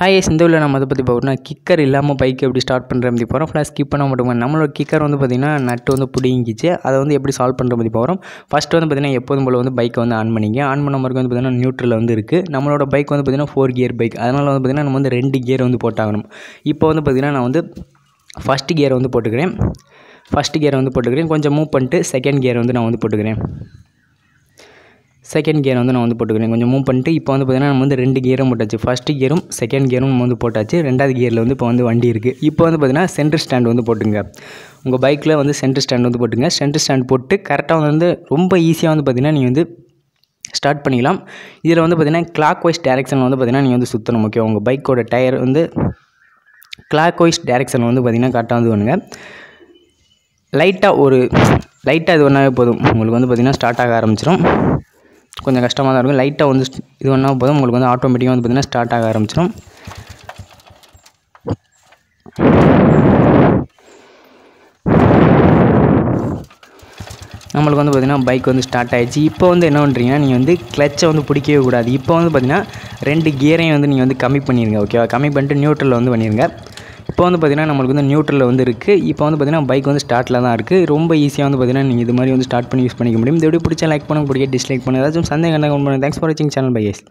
Hi இந்த உள்ள நம்ம அதை பற்றி பார்க்கணும்னா கிக்கர் இல்லாமல் பைக் எப்படி ஸ்டார்ட் பண்ணுற மாதிரி போகிறோம் ஃபுல்லாக ஸ்கிப் பண்ண மட்டும் நம்மளோட கிக்கர் வந்து பார்த்திங்கன்னா நட்டு வந்து பிடிங்கிச்சு. அதை வந்து எப்படி சால்வ் பண்ணுற மாதிரி போகிறோம் ஃபஸ்ட்டு வந்து பார்த்திங்கன்னா எப்போதும் போல் வந்து பைக்கை வந்து ஆன் பண்ணிங்க ஆன் பண்ண மாதிரி வந்து பார்த்திங்கன்னா நியூட்ரல் வந்து இருக்குது நம்மளோட பைக் வந்து பார்த்திங்கன்னா ஃபோர் கியர் பைக் அதனால் வந்து பார்த்திங்கன்னா நம்ம வந்து ரெண்டு கியர் வந்து போட்டாகணும். இப்போ வந்து பார்த்திங்கன்னா நான் வந்து ஃபஸ்ட்டு கியரை வந்து போட்டுக்கிறேன். ஃபஸ்ட்டு கியரை வந்து போட்டுக்கிறேன். கொஞ்சம் மூவ் பண்ணிட்டு செகண்ட் கியர் வந்து நான் வந்து போட்டுக்கிறேன். செகண்ட் கியர் வந்து நான் வந்து போட்டுக்கிறேன். கொஞ்சம் மூவ் பண்ணிட்டு இப்போ வந்து பார்த்திங்கன்னா நம்ம வந்து ரெண்டு கியரும் போட்டாச்சு. ஃபஸ்ட்டு கியரும் செகண்ட் கியரும் நம்ம வந்து போட்டாச்சு. ரெண்டாவது கியரில் வந்து இப்போ வந்து வண்டி இருக்குது இப்போ வந்து பார்த்திங்கன்னா சென்டர் ஸ்டாண்ட் வந்து போட்டுங்க. உங்கள் பைக்கில் வந்து சென்டர் ஸ்டாண்ட் வந்து போட்டுங்க. சென்டர் ஸ்டாண்ட் போட்டு கரெக்டாக வந்து ரொம்ப ஈஸியாக வந்து பார்த்திங்கன்னா நீங்கள் வந்து ஸ்டார்ட் பண்ணிக்கலாம். இதில் வந்து பார்த்திங்கன்னா கிளாக் வைஸ் டேரெக்ஷன் வந்து பார்த்திங்கன்னா நீங்கள் வந்து சுற்றணும் ஓகே உங்கள் பைக்கோட டயர் வந்து கிளாக் வைஸ் டேரெக்ஷன் வந்து பார்த்திங்கன்னா கரெக்டாக வந்து பண்ணுங்க லைட்டாக ஒரு லைட்டாக இது பண்ணாவே போதும். உங்களுக்கு வந்து பார்த்திங்கன்னா ஸ்டார்ட் ஆக ஆரம்பிச்சிடும் கொஞ்சம் கஷ்டமாக தான் இருக்கும். லைட்டாக வந்து இது பண்ணால் போதும். உங்களுக்கு வந்து ஆட்டோமேட்டிக்காக வந்து பார்த்திங்கன்னா ஸ்டார்ட் ஆக ஆரம்பிச்சிடும். நம்மளுக்கு வந்து பார்த்திங்கன்னா பைக் வந்து ஸ்டார்ட் ஆகிடுச்சு இப்போ வந்து என்ன பண்ணுறீங்கன்னா நீங்கள் வந்து கிளச்சை வந்து பிடிக்கவே கூடாது. இப்போ வந்து பார்த்திங்கன்னா ரெண்டு கியரையும் வந்து நீங்கள் வந்து கம்மி பண்ணிடுங்க ஓகேவா கம்மி பண்ணிட்டு நியூட்ரலில் வந்து பண்ணிடுங்க இப்போ வந்து பார்த்திங்கன்னா நம்மளுக்கு வந்து நியூட்ரலில் வந்து இருக்குது இப்போ வந்து பார்த்திங்கன்னா பைக் வந்து ஸ்டார்ட்டில் தான் இருக்குது ரொம்ப ஈஸியாக வந்து பார்த்திங்கன்னா நீங்கள் இது மாதிரி வந்து ஸ்டார்ட் பண்ணி யூஸ் பண்ணிக்க முடியும். இந்த வீடியோ பிடிச்சா லைக் பண்ண பிடிக்க டிஸ்லைக் பண்ணுங்க. ஏதாச்சும் சந்தேகம் என்ன பண்ணுங்கள் தேங்க்ஸ் ஃபார் வாட்சிங் சேனல் பை எஸ்